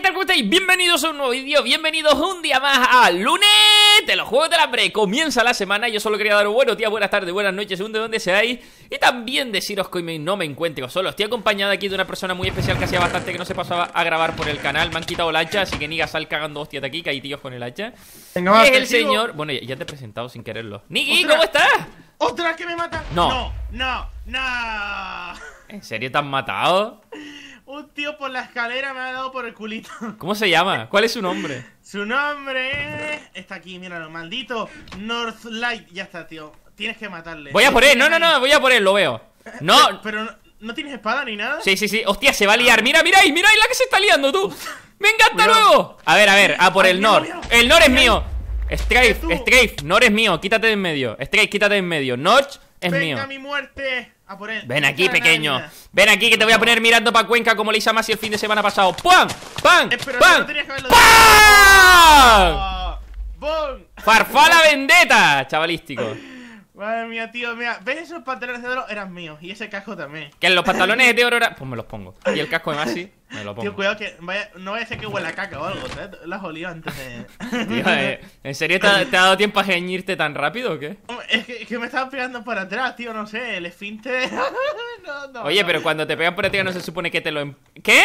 ¿qué tal? ¿Cómo estáis? Bienvenidos a un nuevo vídeo, bienvenidos un día más a lunes de los Juegos del Hambre Comienza la semana, yo solo quería daros buenos días, buenas tardes, buenas noches, según de donde seáis Y también deciros que hoy no me encuentro solo Estoy acompañado aquí de una persona muy especial que hacía bastante que no se pasaba a grabar por el canal Me han quitado el hacha, así que Niga sal cagando hostias de aquí, que hay tíos con el hacha Venga, va, es el sigo. señor... Bueno, ya te he presentado sin quererlo Otra. ¿cómo estás? ¡Otra que me mata! No. no, no, no. ¿En serio te han matado? Un tío por la escalera me ha dado por el culito. ¿Cómo se llama? ¿Cuál es su nombre? Su nombre es... Está aquí, míralo, maldito Northlight. Ya está, tío. Tienes que matarle. Voy a por él, no, no, no, voy a por él, lo veo No, Pero, pero no, ¿no tienes espada ni nada? Sí, sí, sí. Hostia, se va a liar. Mira, mira ahí, mira ahí la que se está liando, tú. Venga, hasta luego. A ver, a ver, a por Ay, el Nor. El Nor es mío. Strafe. Strafe, Nor es mío. Quítate de en medio. Strafe, quítate de en medio. Notch es mío. Venga mi muerte. A por él. Ven aquí, pequeño. Ven aquí que te voy a poner mirando pa' Cuenca como le hice a Masi el fin de semana pasado. ¡Pam! ¡Pam! Eh, ¡Pam! no ¡Pam! Ah, ¡Bum! ¡Farfala vendetta! Chavalístico. Madre mía, tío, mira. ¿Ves esos pantalones de oro? Eran míos. Y ese casco también. Que los pantalones de oro era... Pues me los pongo. Y el casco de Masi, me lo Tío, cuidado que vaya, no vaya a ser que huela a caca o algo, ¿sabes? Lo has olido antes de... Tío, eh, ¿En serio te ha, te ha dado tiempo a geñirte tan rápido o qué? Es que, es que me estaban pegando por atrás, tío, no sé, el esfinte... no, no, Oye, no. pero cuando te pegan por el no se supone que te lo... em- ¿Qué?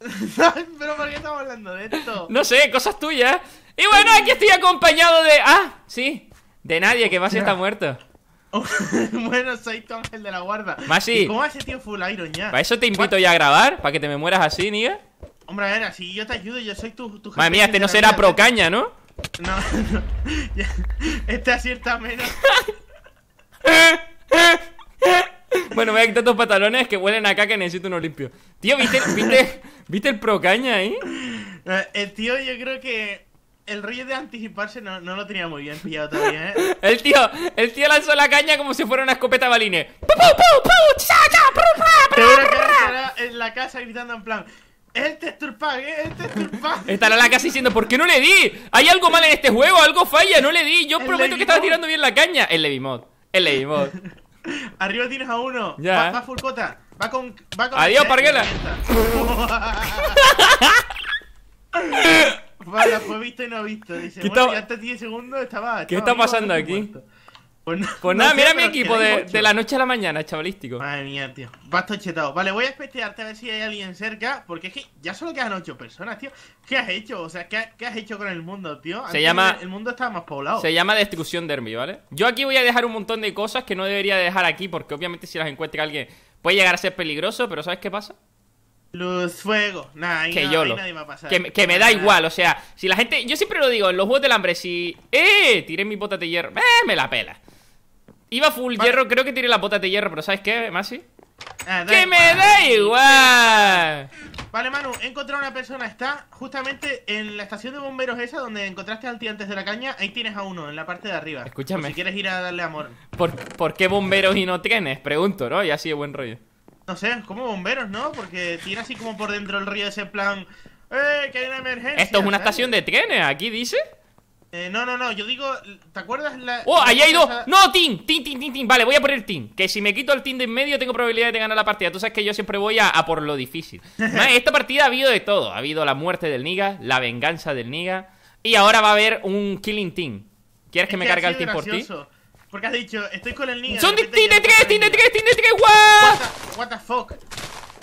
pero ¿por qué estamos hablando de esto? No sé, cosas tuyas. Y bueno, aquí estoy acompañado de... Ah, sí. De nadie, que Masi está muerto. bueno, soy tu ángel de la guarda. Masi. ¿Y ¿Cómo ese tío full iron ya? Para eso te invito ya a grabar, para que te me mueras así, niga. Hombre, a ver, si yo te ayudo, yo soy tu, tu Madre mía, este no será pro caña, ¿no? No, no. Este acierta menos. Bueno, voy a quitar tus pantalones que huelen acá que necesito uno limpio. Tío, ¿viste, viste, ¿viste el pro caña ahí? Eh, El tío, yo creo que el rollo de anticiparse no, no lo tenía muy bien pillado todavía, ¿eh? El tío, el tío lanzó la caña como si fuera una escopeta balines. En la casa gritando en plan ¡Es el texture pack, eh! ¡Es el texture pack! Estará la casa diciendo, ¿por qué no le di? Hay algo mal en este juego, algo falla, no le di. Yo El prometo que estaba tirando bien la caña. El Levimod. El Levimod. Arriba tienes a uno. Ya. Va, va full cota. Va con. Va con Adiós, eh, Parguela. Vale, fue visto y no visto. Dice, ¿Qué bueno, está- hasta 10 segundos estaba. ¿Qué está pasando antes aquí? muerto. Pues, no- Pues nada, mira mi equipo de, de la noche a la mañana, chavalístico. Madre mía, tío. Vas chetado. Vale, voy a especiarte a ver si hay alguien cerca. Porque es que ya solo quedan 8 personas, tío. ¿Qué has hecho? O sea, ¿qué, ha- qué has hecho con el mundo, tío? Antes llama- El, mundo estaba más poblado. Se llama destrucción derby, ¿vale? Yo aquí voy a dejar un montón de cosas que no debería dejar aquí porque obviamente si las encuentra alguien puede llegar a ser peligroso, pero ¿sabes qué pasa? Luz, fuego. Nah, ahí Que no- yo ahí lo... nadie va a pasar. Que, me- que me da Nah. igual, o sea, si la gente... Yo siempre lo digo, en los juegos del hambre, si... ¡Eh! Tiré mi bota de hierro. ¡Eh! Me la pela. Iba full Vale. hierro, creo que tiré la bota de hierro, pero ¿sabes qué, Masi? Ah, ¡Que me da igual! Vale, Manu, he encontrado una persona. Está justamente en la estación de bomberos esa donde encontraste al tío antes de la caña. Ahí tienes a uno, en la parte de arriba. Escúchame. Por si quieres ir a darle amor. ¿Por, por qué bomberos y no trenes? Pregunto, ¿no? Y así de buen rollo. No sé, como bomberos, ¿no? Porque tira así como por dentro el río ese plan. ¡Eh, que hay una emergencia! Esto es una ¿sabes? estación de trenes, aquí dice. Eh, no, no, no, yo digo, ¿te acuerdas la. ¡Oh, ahí hay dos! ¡No, team! ¡Team, team, team, team! Vale, voy a por el team. Que si me quito el team de en medio, tengo probabilidad de ganar la partida. Tú sabes que yo siempre voy a, a por lo difícil. Esta partida ha habido de todo. Ha habido la muerte del Niga, la venganza del Niga. Y ahora va a haber un killing team. ¿Quieres que me cargue el team por ti? Porque has dicho, estoy con el niño. ¡Son de team de tres! ¡Team de tres! ¡Team de tres! What the fuck?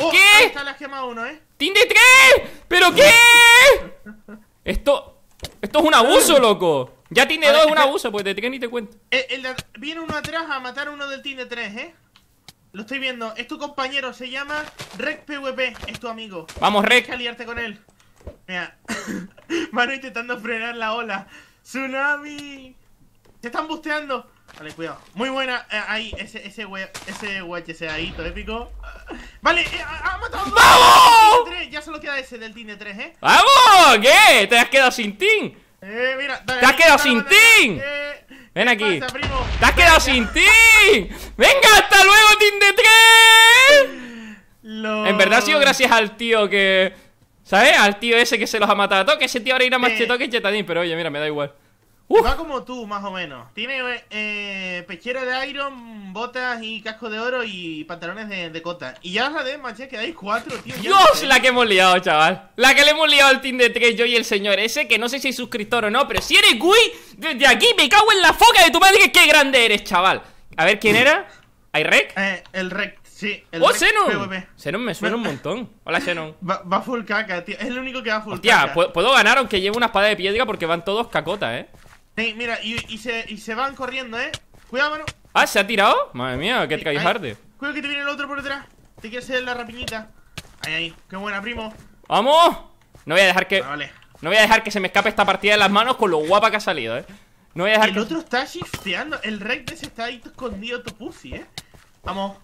Oh, ¿Qué? Ahí está la gema uno, ¿eh? ¡Team de tres! ¿Pero qué? Esto... Esto es un abuso, loco. Ya Vale, dos, es un abuso, pues de tres ni te cuento. El- el viene uno atrás a matar a uno del team de 3, ¿eh? Lo estoy viendo. Es tu compañero, se llama Rec PvP. Es tu amigo. Vamos, Tienes que Rec. aliarte con él. Mira. Mano intentando frenar la ola. ¡Tsunami! Se están busteando. Vale, cuidado. Muy buena. eh, ahí, ese, ese we, ese ese ahí, todo épico. Vale, eh, ha, ha matado. a. ¡Vamos! Team de tres, Ya solo queda ese del team de 3, ¿eh? ¡Vamos! ¿Qué? ¿Te has quedado sin team? Eh, mira. dale, ¡Te has quedado sin team! eh, Ven ¿qué aquí. pasa, primo? ¡Te has quedado sin team! ¡Venga, hasta luego, team de tres! Lo- En verdad ha sido gracias al tío que... ¿Sabes? Al tío ese que se los ha matado a todos. Que ese tío ahora irá más Eh. cheto que chetadín. Pero oye, mira, me da igual. Uf. Va como tú, más o menos. Tiene eh, pechera de iron, botas y casco de oro y pantalones de, de cota. Y ya la de maché, quedáis cuatro, tío. Dios, la que hemos liado, chaval. La que le hemos liado al team de tres, yo y el señor ese, que no sé si es suscriptor o no, pero si eres Gui, desde aquí me cago en la foca de tu madre, que qué grande eres, chaval. A ver, ¿quién era? ¿Ayrek? Eh, el rec, sí. El ¡Oh, rec Xenon! Xenon me suena un montón. Hola, Xenon. Va, va full caca, tío. Es el único que va full Hostia, caca. pu- puedo ganar aunque lleve una espada de piedra porque van todos cacota, ¿eh? Mira, y, y se, y se van corriendo, ¿eh? Cuidado, mano. Ah, ¿se ha tirado? Madre mía, qué traijarde. ahí. Cuidado que te viene el otro por detrás. Te quieres hacer la rapiñita. Ahí, ahí. Qué buena, primo. ¡Vamos! No voy a dejar que... Ah, vale. No voy a dejar que se me escape esta partida de las manos con lo guapa que ha salido, ¿eh? No voy a dejar El que... otro está shifteando. El rec de ese está ahí escondido tu pussy, ¿eh? Vamos.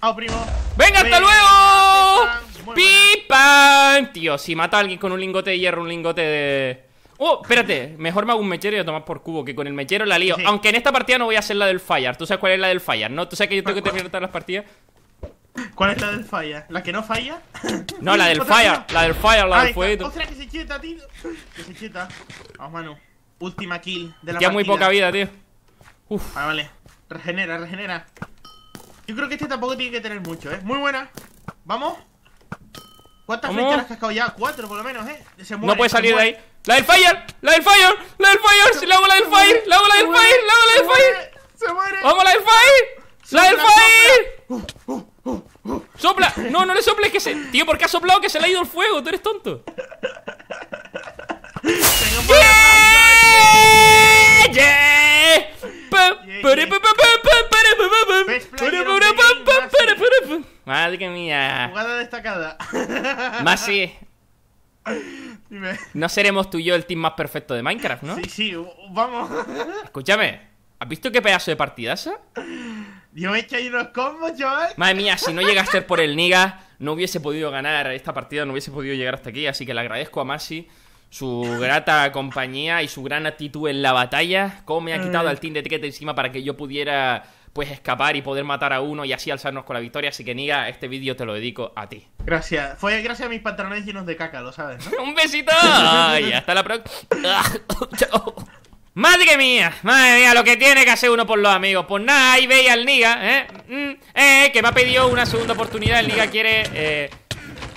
Vamos, primo. ¡Venga, hasta luego! ¡Pipan! Tío, si mata a alguien con un lingote de hierro, un lingote de... Oh, espérate, mejor me hago un mechero y a tomar por cubo Que con el mechero la lío Sí. Aunque en esta partida no voy a hacer la del fire ¿Tú sabes cuál es la del fire, no? ¿Tú sabes que yo tengo que terminar todas las partidas? ¿Cuál es la del falla? ¿La que no falla? No, la del fire, la del fire, la del fuego Ostras, que se cheta, tío. Que se cheta. Vamos, Manu. Última kill de la Tía muy poca vida, tío Uf, Ah, vale. Regenera, regenera. Yo creo que este tampoco tiene que tener mucho, ¿eh? Muy buena. ¿Vamos? ¿Cuántas flechas le has cascado ya? Cuatro, por lo menos, ¿eh? Se muere, no puede salir de ahí ¡La del fire! ¡La del fire! ¡La del fire! ¡Si le hago la del fire! ¡Le hago la del fire! ¡Le hago la del fire! ¡Se muere! ¡Vamos, la del fire! ¡La del fire! ¡Sopla! No, no le soples que se... Tío, ¿por qué ha soplado que se le ha ido el fuego? ¿Tú eres tonto? Madre mía Jugada destacada. Masi, Dime. no seremos tú y yo el team más perfecto de Minecraft, ¿no? Sí, sí, vamos. Escúchame ¿Has visto qué pedazo de partidaza? Yo me he hecho ahí unos combos, chaval. Madre mía, si no llega a ser por el Niga, no hubiese podido ganar esta partida, no hubiese podido llegar hasta aquí. Así que le agradezco a Masi su grata compañía y su gran actitud en la batalla. Cómo me ha quitado al team de Ticket encima para que yo pudiera pues escapar y poder matar a uno y así alzarnos con la victoria. Así que Niga, este vídeo te lo dedico a ti. Gracias. Fue gracias a mis pantalones llenos de caca, lo sabes, ¿no? ¡Un besito! Y hasta la próxima. Chao. Madre mía, madre mía, lo que tiene que hacer uno por los amigos. Pues nada, ahí veis al Niga, ¿eh? Mm, eh, que me ha pedido una segunda oportunidad. El Niga quiere. Eh...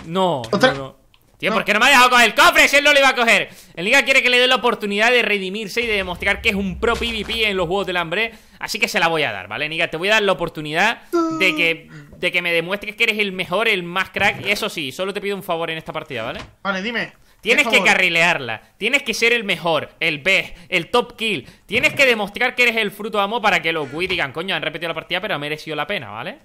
No, ¿Otra? no, no. Tío, No. ¿por qué no me ha dejado coger el cofre? Si él no lo iba a coger. El Niga quiere que le dé la oportunidad de redimirse y de demostrar que es un pro PvP en los juegos del hambre. Así que se la voy a dar, ¿vale, Niga? Te voy a dar la oportunidad de que, de que me demuestres que eres el mejor, el más crack. Y eso sí, solo te pido un favor en esta partida, ¿vale? Vale, dime. Tienes que carrilearla, tienes que ser el mejor, el best, el top kill. Tienes que demostrar que eres el fruto amo para que los Wii digan, coño, han repetido la partida, pero ha merecido la pena, ¿vale?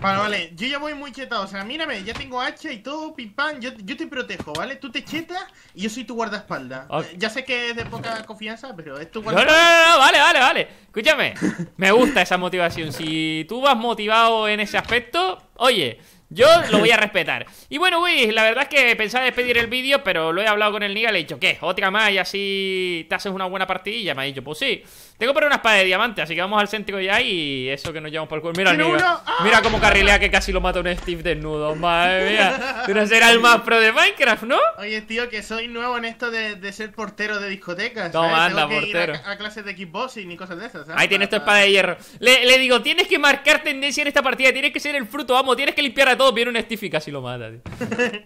Vale, vale. Yo ya voy muy chetado. O sea, mírame, ya tengo hacha y todo, pim pam. Yo, yo te protejo, ¿vale? Tú te chetas y yo soy tu guardaespaldas. Ok. Eh, Ya sé que es de poca confianza, pero es tu No, no, guardaespaldas. no, no, vale, vale, vale. Escúchame, me gusta esa motivación. Si tú vas motivado en ese aspecto, oye, yo lo voy a respetar. Y bueno, Wii, la verdad es que pensaba despedir el vídeo, pero lo he hablado con el Niga, le he dicho, ¿qué? ¿Otra más y así te haces una buena partidilla? Me ha dicho, pues sí. Tengo por una espada de diamante, así que vamos al céntrico ya y eso que nos llevamos por el culo. Mira, Niga. uno. ¡Ah! Mira cómo carrilea que casi lo mata un Steve desnudo. Madre mía. Tú no serás el más pro de Minecraft, ¿no? Oye, tío, que soy nuevo en esto de, de ser portero de discotecas. Toma, anda, Tengo que ir a- portero. a, clases de kickboxing y cosas de esas. ¿sabes? Ahí tienes tu Para- espada de hierro. Le, le digo, tienes que marcar tendencia en esta partida, tienes que ser el fruto, vamos, tienes que limpiar a todos. Viene un Steve y casi lo mata, tío.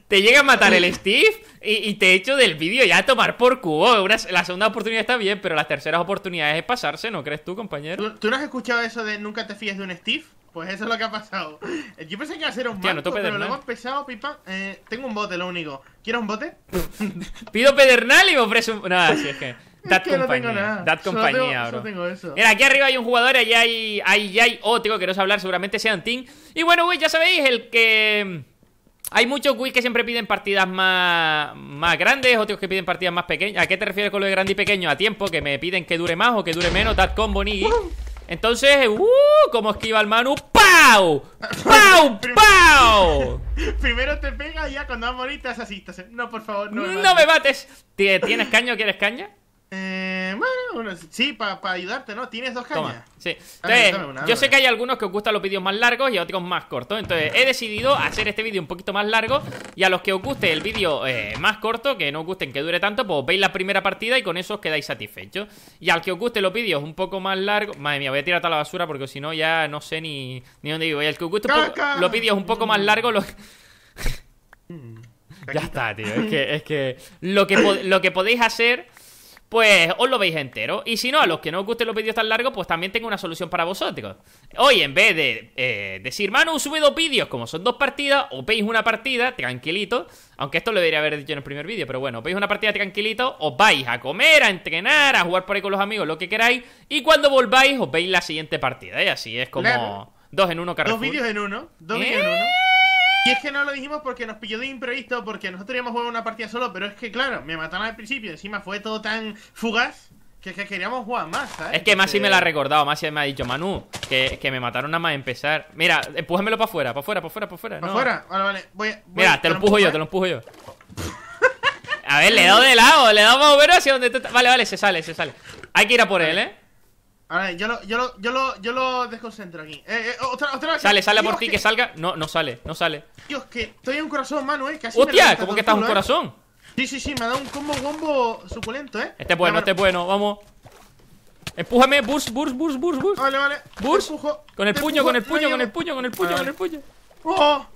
Te llega a matar el Steve y, y te echo del vídeo ya a tomar por cubo. Una- la segunda oportunidad está bien, pero las terceras oportunidades es pasarse, ¿no crees tú, compañero? ¿Tú, tú no has escuchado eso de nunca te fíes de un Steve? Pues eso es lo que ha pasado. Yo pensé que iba a ser un Hostia, no tope de pero nada. luego he empezado, pipa. Eh, tengo un bote, lo único. ¿Quieres un bote? Pido pedernal y me ofrece un. No, si es que. Dad es que no compañía. tengo nada. Dad Solo compañía, tengo- bro. solo tengo eso. Mira, aquí arriba hay un jugador y allá hay, hay, ya hay otro que no sé hablar, seguramente sean Team. Y bueno, güey, ya sabéis, el que... Hay muchos Wii que siempre piden partidas más, más grandes, otros que piden partidas más pequeñas. ¿A qué te refieres con lo de grande y pequeño? A tiempo, que me piden que dure más o que dure menos, Dad combo, Niggy. Entonces, ¡uh! Como esquiva el Manu, ¡pau! ¡Pau! ¡Pau! Primero te pega y ya cuando vas a morir te No, por favor, no me No mates". me mates. ¿Tie- ¿Tienes caña o quieres caña? Eh, bueno, sí, para ayudarte, ¿no? Tienes dos cañas. Toma, sí. Dame, Entonces, dame yo sé que hay algunos que os gustan los vídeos más largos y a otros más cortos. Entonces, he decidido hacer este vídeo un poquito más largo. Y a los que os guste el vídeo eh, más corto, que no os gusten que dure tanto, pues veis la primera partida y con eso os quedáis satisfechos. Y al que os guste los vídeos un poco más largos. Madre mía, voy a tirar toda la basura porque si no ya no sé ni, ni dónde vivo. Y al que os guste poco- los vídeos un poco más largos, los. Mm, Ya está, tío. Es que, es que lo que lo que podéis hacer, pues os lo veis entero. Y si no, a los que no os gusten los vídeos tan largos, pues también tengo una solución para vosotros. Hoy, en vez de eh, decir, Manu, sube dos vídeos, como son dos partidas, os veis una partida, tranquilito. Aunque esto lo debería haber dicho en el primer vídeo, pero bueno, os veis una partida tranquilito, os vais a comer, a entrenar, a jugar por ahí con los amigos, lo que queráis. Y cuando volváis, os veis la siguiente partida. Y así es como Claro. dos en uno Carrefour. Dos vídeos en uno. Dos ¿Eh? vídeos en uno. Y es que no lo dijimos porque nos pilló de imprevisto, porque nosotros íbamos a jugar una partida solo, pero es que, claro, me mataron al principio. Encima fue todo tan fugaz que, que queríamos jugar más, ¿sabes? Es que Masi me la ha recordado, Masi me ha dicho, Manu, que, que me mataron nada más empezar. Mira, empújamelo para afuera, para afuera, para afuera, para afuera. ¿Para no. afuera? Vale, vale. Voy, voy- Mira, te lo empujo yo, ¿eh? te lo empujo yo. A ver, le he dado de lado, le he dado más o menos hacia donde tú... Vale, vale, se sale, se sale. Hay que ir a por él, ¿eh? Vale, yo lo, yo lo, yo lo, yo lo desconcentro aquí. Eh, eh, otra, otra vez. Sale, sale a por Dios, ti, que salga. No, no sale, no sale. Dios, que estoy en un corazón, mano, eh. Casi ¡Hostia! ¿Cómo que estás un culo, eh. corazón? Sí, sí, sí, me ha dado un combo wombo suculento, eh. Este es bueno, este es bueno, vamos. Empújame, burs, burs, burs, burs, burs. Vale, vale. Burs. Te empujo, Con el puño, empujo, con el no puño, con el puño, con el puño, con el puño. ¡Oh!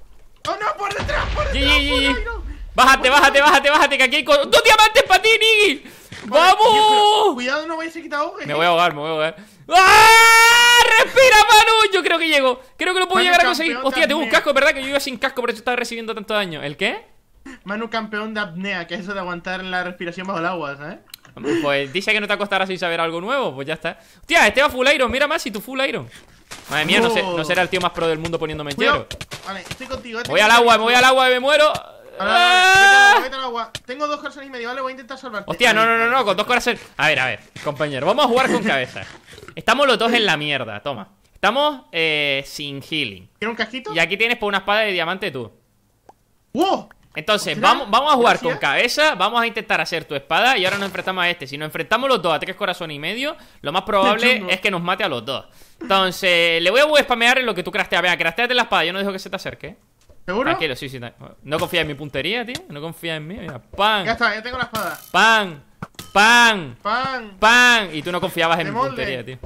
¡Oh, no! ¡Por detrás! ¡Por detrás! yi, por yi, ahí, yi. no. Bájate, bájate, bájate, bájate, que aquí hay dos diamantes para ti, Niggy. Pero ¡Vamos! Cuidado, no vayas a quitar ahogue. Me voy a ahogar, me voy a ahogar. ¡Ah! ¡Respira, Manu! Yo creo que llego. Creo que lo puedo Manu, llegar a conseguir. Hostia, tengo un casco, ¿verdad? Que yo iba sin casco, por eso estaba recibiendo tanto daño. ¿El qué? Manu campeón de apnea, que es eso de aguantar la respiración bajo el agua, ¿sabes? Pues dice que no te acostarás sin saber algo nuevo, pues ya está. Hostia, este va full iron, mira más si tu full iron. Madre mía, no, sé, no será el tío más pro del mundo poniéndome entero. Vale, estoy contigo. Voy al agua, me voy al agua y me muero. ¡Ah! Agua, vete al agua. Tengo dos corazones y medio, vale, voy a intentar salvarte. Hostia, no, no, no, no, con dos corazones. A ver, a ver, compañero, vamos a jugar con cabeza. Estamos los dos en la mierda, toma. Estamos eh, sin healing. ¿Quieres un casquito? Y aquí tienes por una espada de diamante tú. ¡Wow! Entonces, vamos, vamos a jugar con cabeza, vamos a intentar hacer tu espada y ahora nos enfrentamos a este. Si nos enfrentamos los dos a tres corazones y medio, lo más probable es que nos mate a los dos. Entonces, le voy a spamear en lo que tú crafteas. Venga, crafteate la espada, yo no dejo que se te acerque. ¿Seguro? Tranquilo, sí, sí. No confías en mi puntería, tío. No confías en mí. Mira, pan, Ya está, ya tengo la espada. pan, pan, ¡Pan! pan. Y tú no confiabas en mi puntería, tío.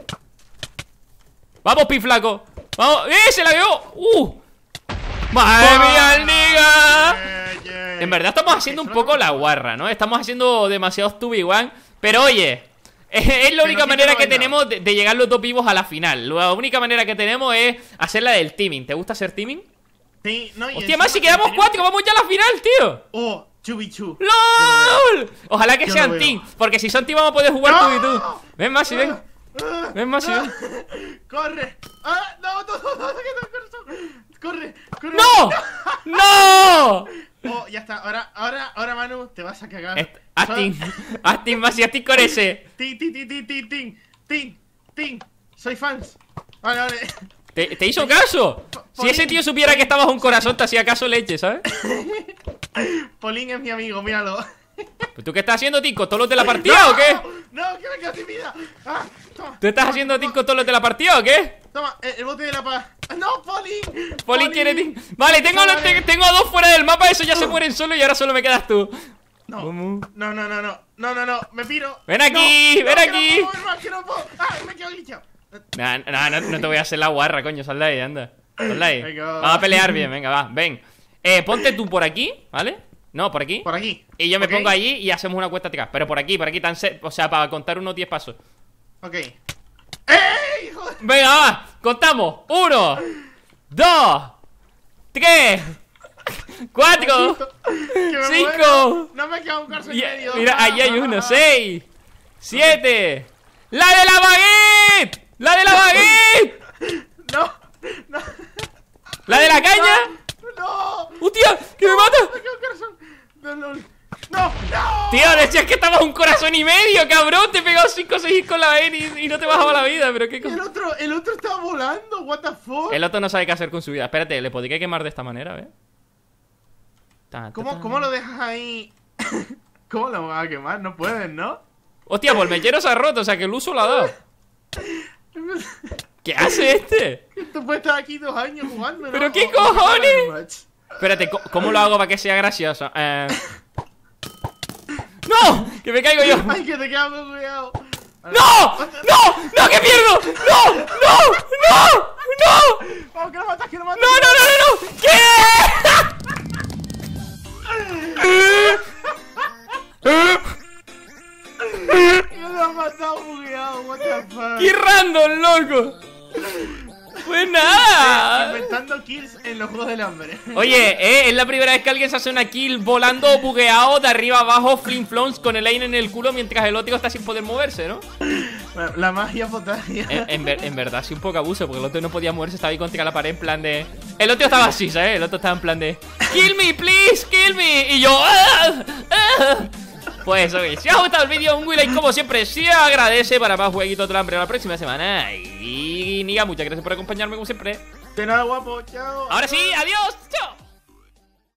Vamos, piflaco. Vamos. ¡Eh! ¡Se la quedó! ¡Uh! ¡Madre mía, el! Yeah, yeah. En verdad estamos haciendo un poco la guarra, ¿no? Estamos haciendo demasiado 2v1 Pero oye, es la única manera que tenemos de, de llegar los dos vivos a la final La única manera que tenemos es hacer la del teaming ¿Te gusta hacer teaming? Sí, no, y Hostia, más si quedamos tenemos- cuatro, vamos ya a la final, tío ¡Oh! Chubichu. ¡LOL! Ojalá que Yo sean team Porque si son team vamos a poder jugar tú y tú. Ven, Masi, ven Ah, Ven, Masi, ah, ven ¡Corre! ¡Ah! ¡No, no, no! no. ¡Corre! ¡Corre! ¡No! ¡No! Oh, ya está. Ahora, ahora, ahora, Manu, te vas a cagar. Haz team, Masi, haz team con ese ¡Tin, tin, tin, tin, tin, tin! ¡Tin! ¡Tin! ¡Soy fans! Vale, vale. ¿Te, te hizo caso? Si ese tío supiera que estabas un corazón, te hacía caso leche, ¿sabes? Polín es mi amigo, míralo. ¿Pues ¿Tú qué estás haciendo, Tinko? ¿Todos los de la partida o qué? ¡No! ¡Que me quedo sin vida! ¡Ah! Toma, ¿Tú estás haciendo Tinko todos los de la partida o qué? toma, el, el bote de la paz. ¡No, Polín! Polín quiere. Vale, tengo, los- te- tengo a dos fuera del mapa, esos ya se mueren solo y ahora solo me quedas tú. No, no, no, no, no, no, no, no, me piro. Ven aquí, No, ven aquí. Puedo mover más, que no puedo. ¡Ah! Me quedo Nah, nah, no, no te voy a hacer la guarra, coño, sal de ahí, anda. Sal de ahí. Venga. Vamos a pelear bien, venga, va, ven. Eh, ponte tú por aquí, ¿vale? No, por aquí. Por aquí. Y yo me pongo allí y hacemos una cuesta atrás. Pero por aquí, por aquí, tan se- o sea, para contar unos 10 pasos. Ok. De- Venga, va, contamos. Uno, dos, tres, cuatro. Cinco. No me queda un corazón y- medio. mira, ahí hay uno, seis, siete. ¡La de la baguette! ¡La de la baguette! No, no, ¡La de la caña! no. ¡Hostia! ¡Que me mata! No, no. Tío, decías que estabas un corazón y medio, cabrón. Te he pegado 5 o 6 con la baguette y, y no te bajaba la vida, pero qué el otro, el otro está volando. What the fuck. El otro no sabe qué hacer con su vida. Espérate, ¿le podría quemar de esta manera, ta, ¿Cómo. ¿Cómo lo dejas ahí? ¿Cómo lo vas a quemar? No puedes, ¿no? Hostia, pues el mechero se ha roto, o sea que el uso lo ha dado. ¿Qué hace este? Esto puede estar aquí dos años jugando, ¿no? ¿Pero qué O- o cojones? Espérate, ¿co- ¿cómo lo hago para que sea gracioso? Eh... ¡No! ¡Que me caigo yo! Ay, que te quedas cuidado. ¡No! ¡No! ¡No, que pierdo! ¡No! ¡No! ¡No! ¡No! Vamos, que lo matas, que lo matas. ¡No, no, no, no! no! ¿Qué? Bugueado, what the fuck. ¡Qué random, loco! Pues nada. Inventando kills en los juegos del hambre. Oye, eh, es la primera vez que alguien se hace una kill volando bugueado de arriba abajo, flinflons con el aim en el culo mientras el otro está sin poder moverse, ¿no? La magia potaria. En, en ver- en verdad, sí, un poco abuso, porque el otro no podía moverse, estaba ahí contra la pared en plan de. El otro estaba así, ¿sabes? El otro estaba en plan de. ¡Kill me, please! ¡Kill me! Y yo. ¡ah! ¡ah! Pues oye, si os ha gustado el vídeo, un like como siempre se agradece para más jueguitos del hambre la próxima semana. Y Niga, muchas gracias por acompañarme como siempre. De nada, guapo. Chao. Ahora sí, adiós, chao.